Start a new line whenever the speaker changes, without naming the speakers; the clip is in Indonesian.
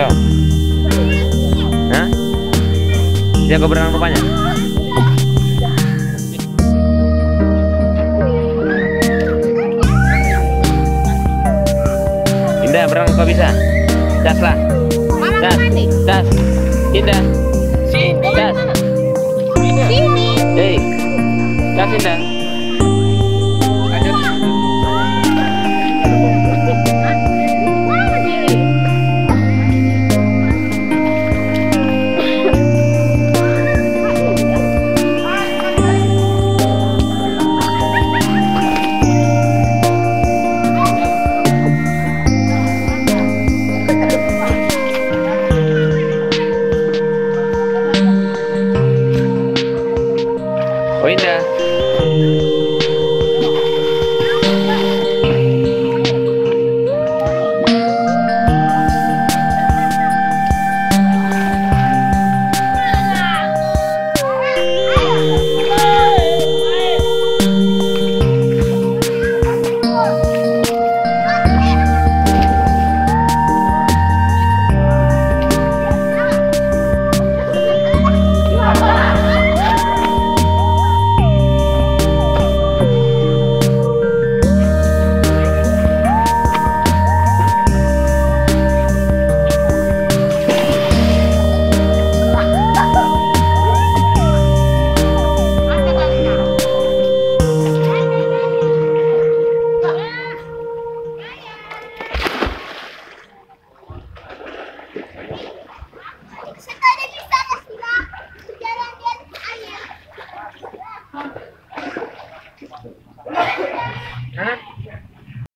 kau? Hah? Dia kau berenang rupanya? Indah berenang kau bisa? Das lah. Das. Das. Indah.
Sini.
Das.
Sini.
Das Indah.